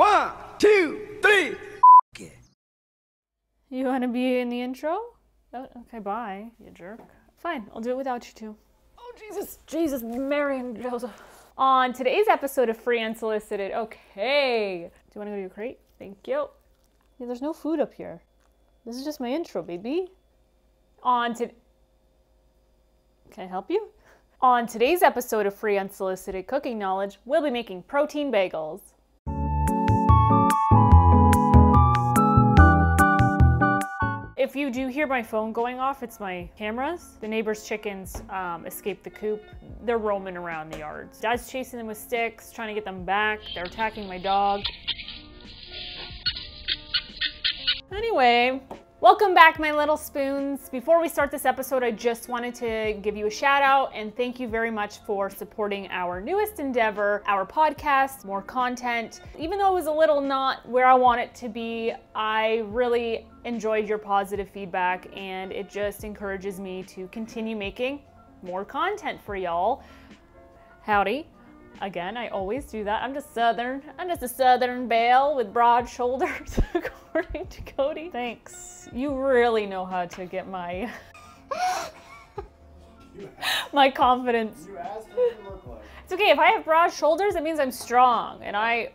One, two, three. You want to be in the intro? Oh, okay, bye, you jerk. Fine, I'll do it without you two. Oh, Jesus, Jesus, Mary and Joseph. On today's episode of Free Unsolicited, okay. Do you want to go to your crate? Thank you. Yeah, there's no food up here. This is just my intro, baby. On to. Can I help you? On today's episode of Free Unsolicited Cooking Knowledge, we'll be making protein bagels. If you do hear my phone going off, it's my cameras. The neighbor's chickens um, escaped the coop. They're roaming around the yards. Dad's chasing them with sticks, trying to get them back. They're attacking my dog. Anyway, welcome back, my little spoons. Before we start this episode, I just wanted to give you a shout out and thank you very much for supporting our newest endeavor, our podcast, more content. Even though it was a little not where I want it to be, I really enjoyed your positive feedback and it just encourages me to continue making more content for y'all. Howdy. Again, I always do that. I'm just southern. I'm just a southern belle with broad shoulders, according to Cody. Thanks. You really know how to get my my confidence. You asked what you look like. It's okay if I have broad shoulders. It means I'm strong, and I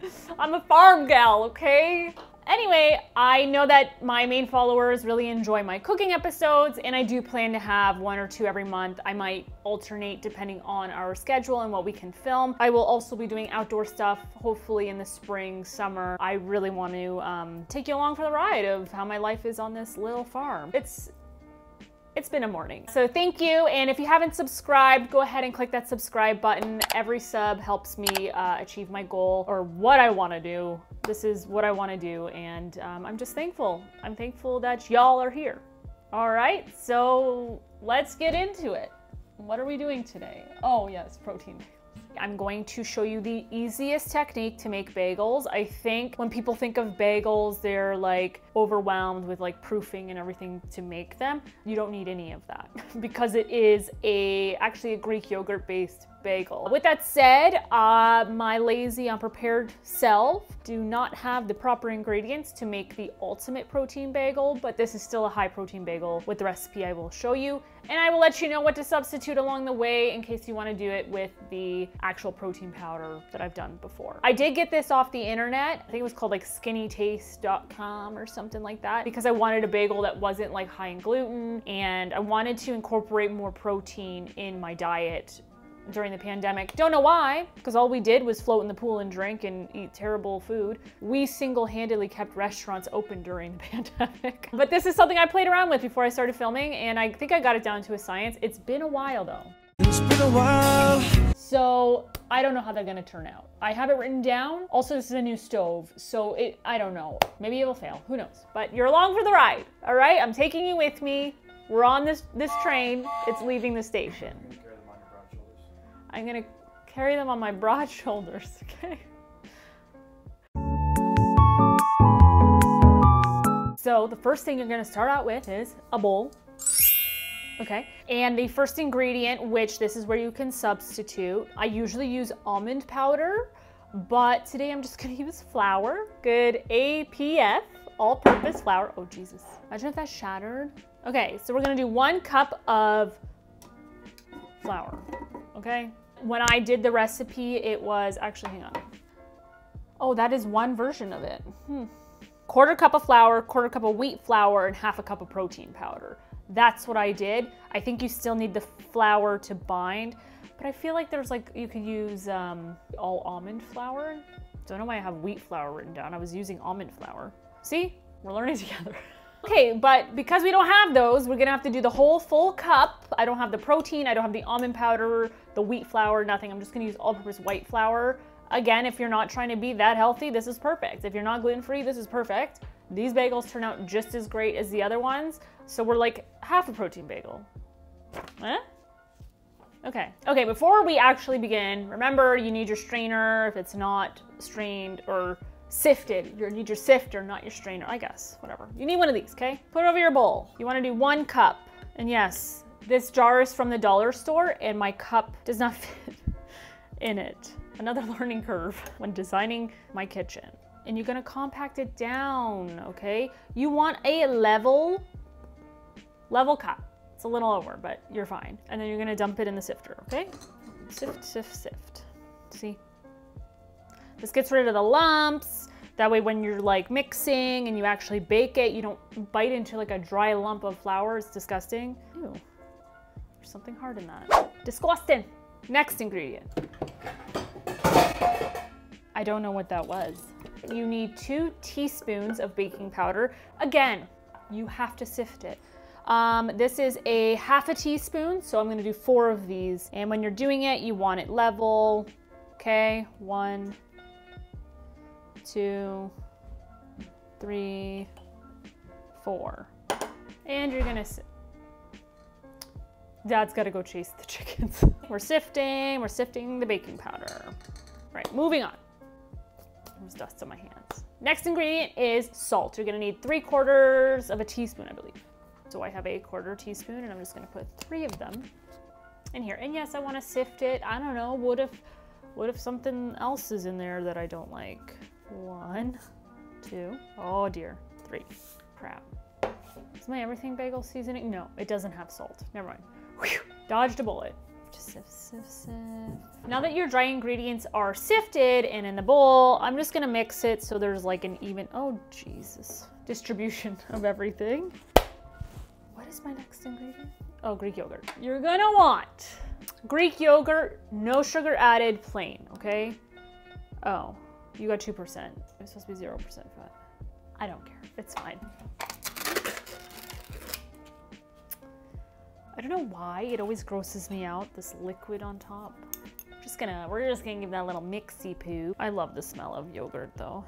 I'm a farm gal. Okay. Anyway, I know that my main followers really enjoy my cooking episodes, and I do plan to have one or two every month. I might alternate depending on our schedule and what we can film. I will also be doing outdoor stuff, hopefully in the spring, summer. I really want to um, take you along for the ride of how my life is on this little farm. It's it's been a morning. So thank you. And if you haven't subscribed, go ahead and click that subscribe button. Every sub helps me uh, achieve my goal or what I want to do. This is what I want to do. And um, I'm just thankful. I'm thankful that y'all are here. All right. So let's get into it. What are we doing today? Oh, yes, protein. I'm going to show you the easiest technique to make bagels. I think when people think of bagels, they're like overwhelmed with like proofing and everything to make them. You don't need any of that because it is a actually a Greek yogurt based bagel. With that said, uh, my lazy unprepared self do not have the proper ingredients to make the ultimate protein bagel, but this is still a high protein bagel with the recipe I will show you. And I will let you know what to substitute along the way in case you want to do it with the actual protein powder that I've done before. I did get this off the internet. I think it was called like skinnytaste.com or something like that because I wanted a bagel that wasn't like high in gluten and I wanted to incorporate more protein in my diet during the pandemic. Don't know why, because all we did was float in the pool and drink and eat terrible food. We single-handedly kept restaurants open during the pandemic. But this is something I played around with before I started filming, and I think I got it down to a science. It's been a while though. It's been a while. So I don't know how they're gonna turn out. I have it written down. Also, this is a new stove, so it I don't know. Maybe it will fail. Who knows? But you're along for the ride. All right, I'm taking you with me. We're on this this train. It's leaving the station. You carry them on your broad shoulders. I'm gonna carry them on my broad shoulders, okay? So the first thing you're gonna start out with is a bowl. Okay, and the first ingredient, which this is where you can substitute, I usually use almond powder, but today I'm just gonna use flour, good APF, all-purpose flour. Oh Jesus, imagine if that shattered. Okay, so we're gonna do one cup of flour, okay? When I did the recipe, it was, actually, hang on. Oh, that is one version of it. Hmm. Quarter cup of flour, quarter cup of wheat flour, and half a cup of protein powder. That's what I did. I think you still need the flour to bind, but I feel like there's like, you could use um, all almond flour. Don't know why I have wheat flour written down. I was using almond flour. See, we're learning together. Okay, but because we don't have those, we're gonna have to do the whole full cup. I don't have the protein, I don't have the almond powder, the wheat flour, nothing. I'm just gonna use all-purpose white flour. Again, if you're not trying to be that healthy, this is perfect. If you're not gluten-free, this is perfect. These bagels turn out just as great as the other ones. So we're like half a protein bagel. Eh? Okay. Okay, before we actually begin, remember you need your strainer if it's not strained or sifted. You need your sifter, not your strainer, I guess, whatever. You need one of these, okay? Put it over your bowl. You wanna do one cup. And yes, this jar is from the dollar store and my cup does not fit in it. Another learning curve when designing my kitchen. And you're gonna compact it down, okay? You want a level, level cup. It's a little over, but you're fine. And then you're gonna dump it in the sifter, okay? Sift, sift, sift. See? This gets rid of the lumps. That way when you're like mixing and you actually bake it, you don't bite into like a dry lump of flour. It's disgusting. Ew. There's something hard in that. Disgusting. Next ingredient. I don't know what that was. You need two teaspoons of baking powder. Again, you have to sift it. Um, this is a half a teaspoon, so I'm gonna do four of these. And when you're doing it, you want it level. Okay, one, two, three, four. And you're gonna, Dad's gotta go chase the chickens. we're sifting, we're sifting the baking powder. Right, moving on. There's dust on my hands. Next ingredient is salt. You're gonna need three quarters of a teaspoon, I believe. So I have a quarter teaspoon and I'm just gonna put three of them in here. And yes, I wanna sift it. I don't know, what if, what if something else is in there that I don't like? One, two, oh dear, three. Crap. Is my everything bagel seasoning? No, it doesn't have salt. Never mind. Whew, dodged a bullet. Sift, sift, sift. Now that your dry ingredients are sifted and in the bowl, I'm just gonna mix it so there's like an even, oh Jesus, distribution of everything. What is my next ingredient? Oh, Greek yogurt. You're gonna want Greek yogurt, no sugar added, plain, okay? Oh, you got 2%. It's supposed to be 0% fat. I don't care. It's fine. I don't know why it always grosses me out, this liquid on top. Just gonna, we're just gonna give that a little mixy poo. I love the smell of yogurt though.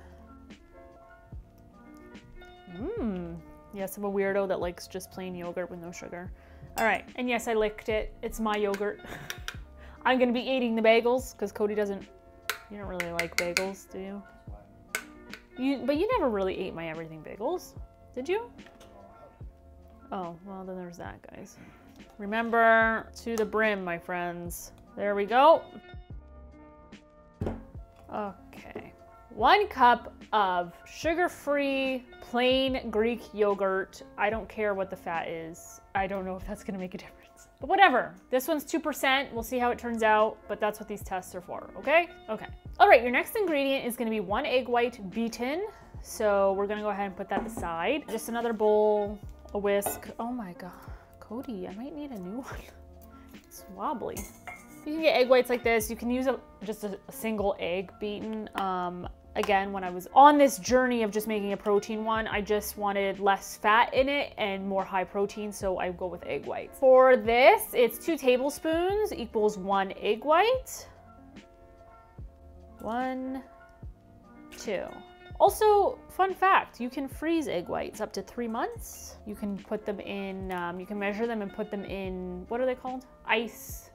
Mmm. Yes, I'm a weirdo that likes just plain yogurt with no sugar. All right, and yes, I licked it. It's my yogurt. I'm gonna be eating the bagels because Cody doesn't you don't really like bagels, do you? You, but you never really ate my everything bagels, did you? Oh, well then there's that, guys. Remember, to the brim, my friends. There we go. Okay. One cup of sugar-free, plain Greek yogurt. I don't care what the fat is. I don't know if that's gonna make a difference. But whatever, this one's 2%. We'll see how it turns out, but that's what these tests are for, okay? Okay. All right, your next ingredient is gonna be one egg white beaten. So we're gonna go ahead and put that aside. Just another bowl, a whisk. Oh my God, Cody, I might need a new one. It's wobbly. You can get egg whites like this. You can use a, just a, a single egg beaten. Um, again, when I was on this journey of just making a protein one, I just wanted less fat in it and more high protein, so I go with egg whites. For this, it's two tablespoons equals one egg white. One, two. Also, fun fact, you can freeze egg whites up to three months. You can put them in, um, you can measure them and put them in, what are they called? Ice.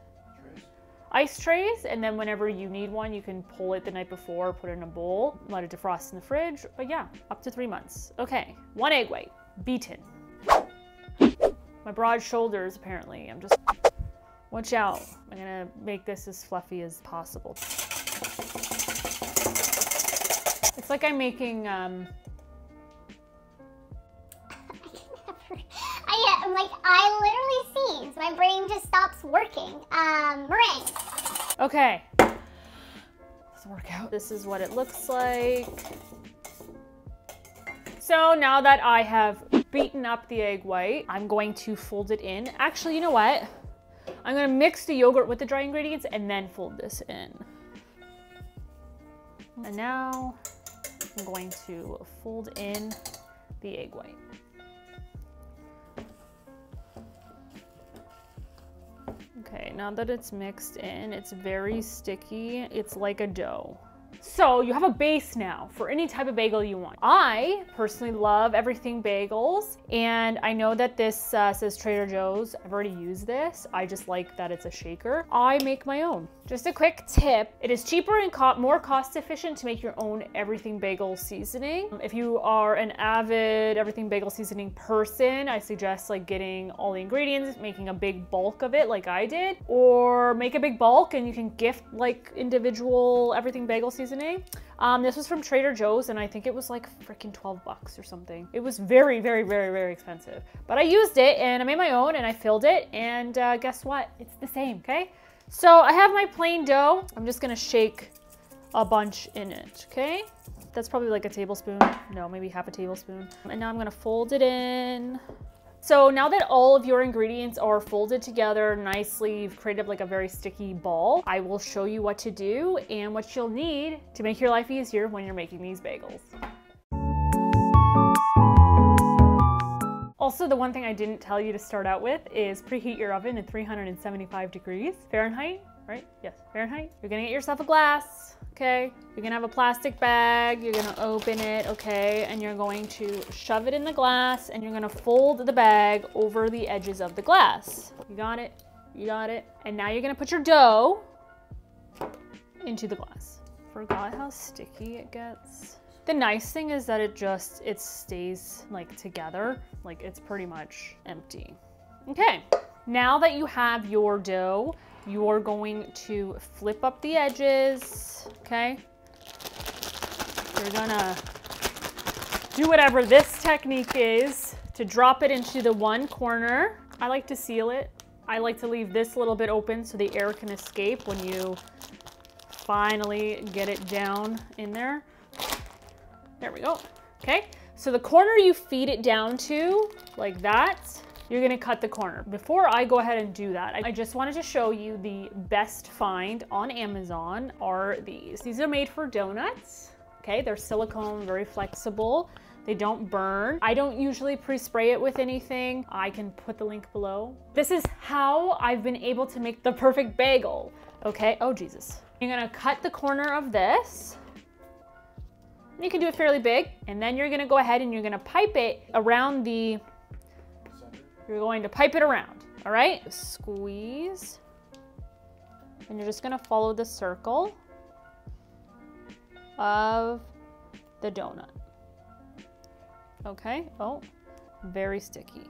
Ice trays and then whenever you need one you can pull it the night before put it in a bowl let it defrost in the fridge. But yeah up to three months. Okay one egg white beaten. My broad shoulders apparently. I'm just watch out. I'm gonna make this as fluffy as possible it's like i'm making um I, am like, I literally sneeze. My brain just stops working. Um, meringue. Okay. Let's work out. This is what it looks like. So now that I have beaten up the egg white, I'm going to fold it in. Actually, you know what? I'm gonna mix the yogurt with the dry ingredients and then fold this in. And now I'm going to fold in the egg white. Okay, now that it's mixed in, it's very sticky. It's like a dough. So you have a base now for any type of bagel you want. I personally love everything bagels, and I know that this uh, says Trader Joe's. I've already used this. I just like that it's a shaker. I make my own. Just a quick tip, it is cheaper and co more cost efficient to make your own everything bagel seasoning. If you are an avid everything bagel seasoning person, I suggest like getting all the ingredients, making a big bulk of it like I did, or make a big bulk and you can gift like individual everything bagel seasoning. Um, this was from Trader Joe's and I think it was like freaking 12 bucks or something. It was very, very, very, very expensive. But I used it and I made my own and I filled it and uh, guess what? It's the same, okay? So I have my plain dough. I'm just gonna shake a bunch in it, okay? That's probably like a tablespoon. No, maybe half a tablespoon. And now I'm gonna fold it in. So now that all of your ingredients are folded together nicely, you've created like a very sticky ball, I will show you what to do and what you'll need to make your life easier when you're making these bagels. Also, the one thing I didn't tell you to start out with is preheat your oven at 375 degrees Fahrenheit, right? Yes, Fahrenheit. You're gonna get yourself a glass, okay? You're gonna have a plastic bag, you're gonna open it, okay? And you're going to shove it in the glass and you're gonna fold the bag over the edges of the glass. You got it? You got it? And now you're gonna put your dough into the glass. Forgot how sticky it gets. The nice thing is that it just, it stays like together. Like it's pretty much empty. Okay, now that you have your dough, you're going to flip up the edges, okay? You're gonna do whatever this technique is to drop it into the one corner. I like to seal it. I like to leave this little bit open so the air can escape when you finally get it down in there. There we go. Okay, so the corner you feed it down to, like that, you're gonna cut the corner. Before I go ahead and do that, I just wanted to show you the best find on Amazon are these. These are made for donuts, okay? They're silicone, very flexible. They don't burn. I don't usually pre-spray it with anything. I can put the link below. This is how I've been able to make the perfect bagel, okay? Oh, Jesus. You're gonna cut the corner of this. You can do it fairly big. And then you're gonna go ahead and you're gonna pipe it around the, you're going to pipe it around, all right? Squeeze. And you're just gonna follow the circle of the donut. Okay, oh, very sticky.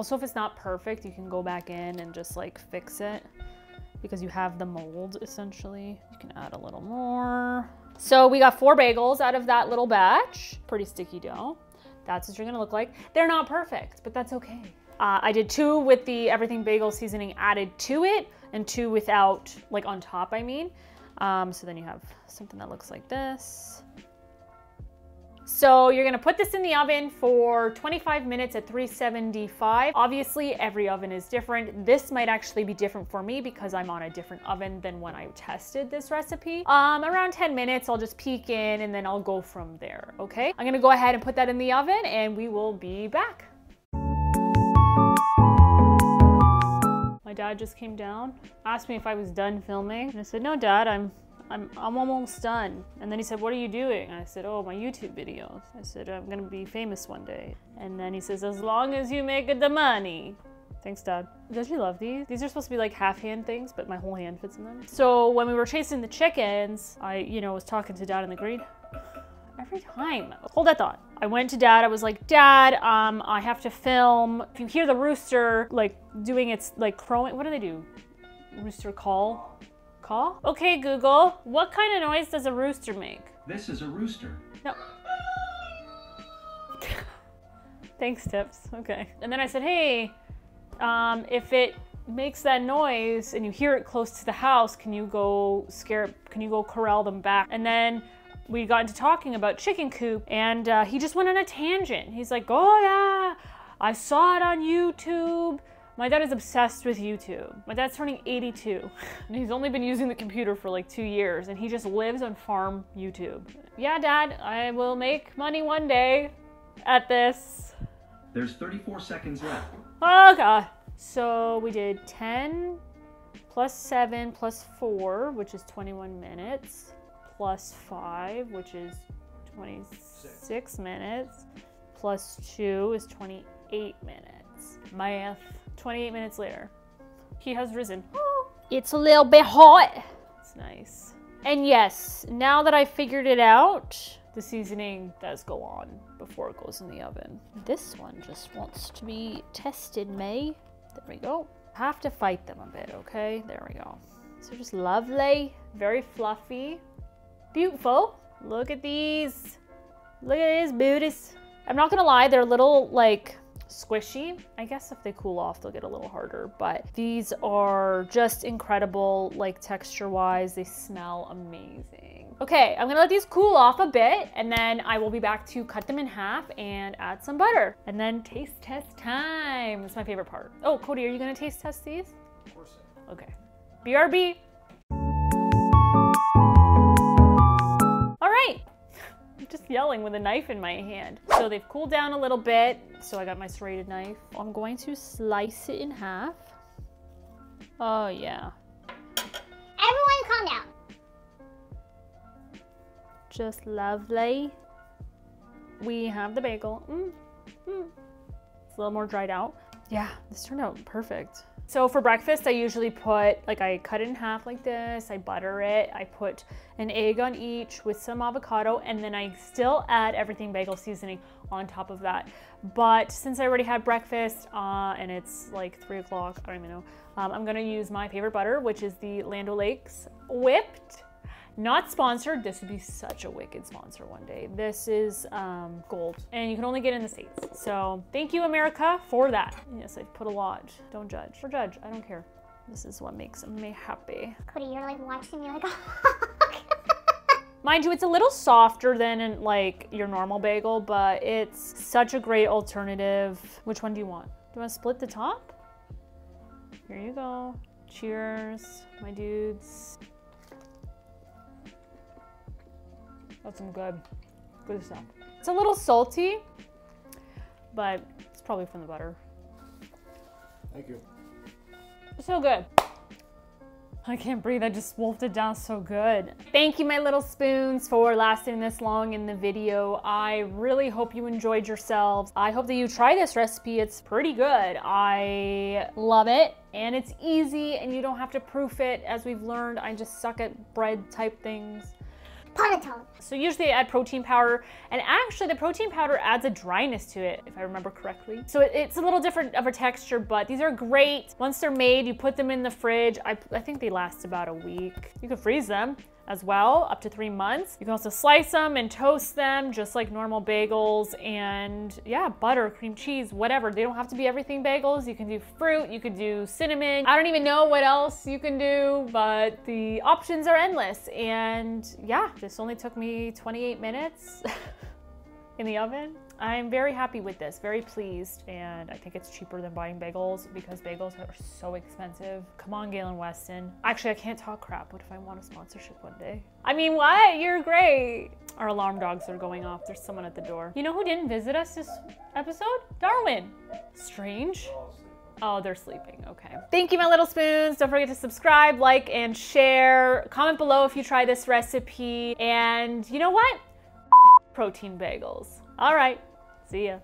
Also, if it's not perfect, you can go back in and just like fix it because you have the mold essentially. You can add a little more. So we got four bagels out of that little batch. Pretty sticky dough. That's what you're gonna look like. They're not perfect, but that's okay. Uh, I did two with the everything bagel seasoning added to it and two without, like on top, I mean. Um, so then you have something that looks like this. So you're gonna put this in the oven for 25 minutes at 375. Obviously, every oven is different. This might actually be different for me because I'm on a different oven than when I tested this recipe. Um, around 10 minutes, I'll just peek in and then I'll go from there, okay? I'm gonna go ahead and put that in the oven and we will be back. My dad just came down, asked me if I was done filming. And I said, no, dad, I'm I'm, I'm almost done. And then he said, what are you doing? I said, oh, my YouTube videos. I said, I'm gonna be famous one day. And then he says, as long as you make the money. Thanks, Dad. Does you love these? These are supposed to be like half hand things, but my whole hand fits in them. So when we were chasing the chickens, I, you know, was talking to Dad in the green. Every time. Hold that thought. I went to Dad. I was like, Dad, um, I have to film. If you hear the rooster like doing its like crowing, what do they do? Rooster call? Call? Okay, Google, what kind of noise does a rooster make? This is a rooster. No. Thanks, Tips. Okay. And then I said, hey, um, if it makes that noise and you hear it close to the house, can you go scare, can you go corral them back? And then we got into talking about chicken coop and uh, he just went on a tangent. He's like, oh yeah, I saw it on YouTube. My dad is obsessed with YouTube. My dad's turning 82 and he's only been using the computer for like two years and he just lives on farm YouTube. Yeah, dad, I will make money one day at this. There's 34 seconds left. Oh god. So we did 10 plus 7 plus 4, which is 21 minutes, plus 5, which is 26 minutes, plus 2 is 28 minutes. Math. 28 minutes later. He has risen. It's a little bit hot. It's nice. And yes, now that I figured it out, the seasoning does go on before it goes in the oven. This one just wants to be tested, May. There we go. Have to fight them a bit, okay? There we go. So just lovely, very fluffy, beautiful. Look at these. Look at these booties. I'm not gonna lie, they're a little like squishy. I guess if they cool off, they'll get a little harder, but these are just incredible, like texture wise. They smell amazing. Okay, I'm gonna let these cool off a bit and then I will be back to cut them in half and add some butter. And then taste test time. It's my favorite part. Oh, Cody, are you gonna taste test these? Of course. Okay. BRB. All right. Just yelling with a knife in my hand. So they've cooled down a little bit. So I got my serrated knife. I'm going to slice it in half. Oh yeah. Everyone calm down. Just lovely. We have the bagel. Mm, mm. It's a little more dried out. Yeah, this turned out perfect. So for breakfast, I usually put, like I cut it in half like this, I butter it, I put an egg on each with some avocado, and then I still add everything bagel seasoning on top of that. But since I already had breakfast uh, and it's like three o'clock, I don't even know, um, I'm gonna use my favorite butter, which is the Land O'Lakes whipped not sponsored. This would be such a wicked sponsor one day. This is um, gold and you can only get it in the States. So thank you, America, for that. Yes, I put a lot. Don't judge. Or judge. I don't care. This is what makes me happy. Cody, you're like watching me like, Mind you, it's a little softer than like your normal bagel, but it's such a great alternative. Which one do you want? Do you want to split the top? Here you go. Cheers, my dudes. That's some good, good stuff. It's a little salty, but it's probably from the butter. Thank you. So good. I can't breathe. I just wolfed it down so good. Thank you, my little spoons, for lasting this long in the video. I really hope you enjoyed yourselves. I hope that you try this recipe. It's pretty good. I love it. And it's easy and you don't have to proof it. As we've learned, I just suck at bread type things. So usually I add protein powder and actually the protein powder adds a dryness to it, if I remember correctly. So it, it's a little different of a texture, but these are great. Once they're made, you put them in the fridge. I, I think they last about a week. You can freeze them as well, up to three months. You can also slice them and toast them just like normal bagels and yeah, butter, cream cheese, whatever. They don't have to be everything bagels. You can do fruit, you could do cinnamon. I don't even know what else you can do, but the options are endless. And yeah, this only took me 28 minutes in the oven. I'm very happy with this, very pleased, and I think it's cheaper than buying bagels because bagels are so expensive. Come on, Galen Weston. Actually, I can't talk crap. What if I want a sponsorship one day? I mean, what? You're great. Our alarm dogs are going off. There's someone at the door. You know who didn't visit us this episode? Darwin. Strange. Oh, they're sleeping. Okay. Thank you, my little spoons. Don't forget to subscribe, like, and share. Comment below if you try this recipe. And you know what? Protein bagels. All right. See ya.